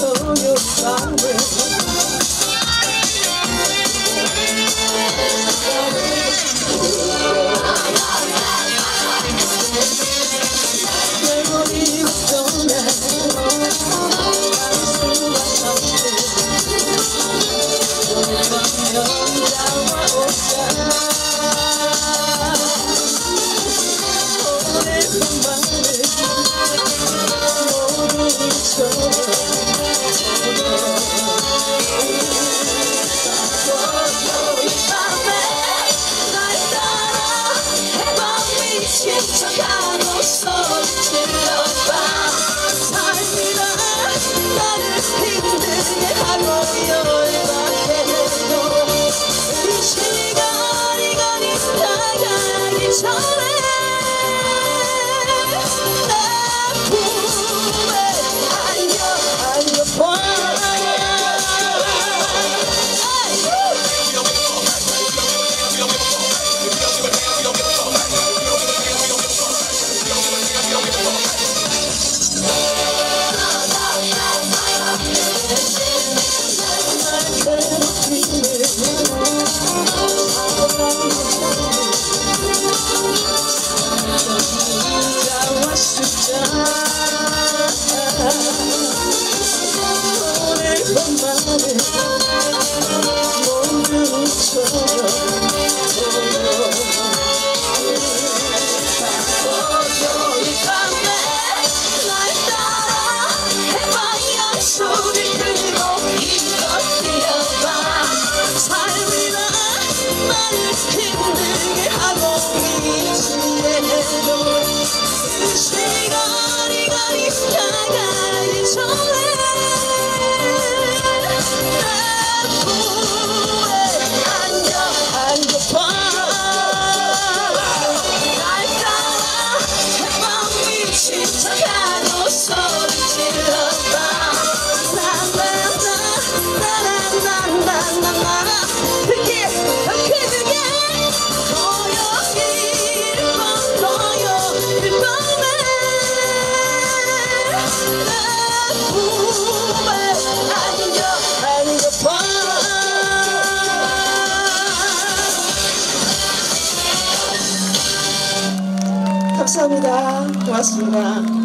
都有伤悲 Charlie. love it. 감사합니다. 고맙습니다.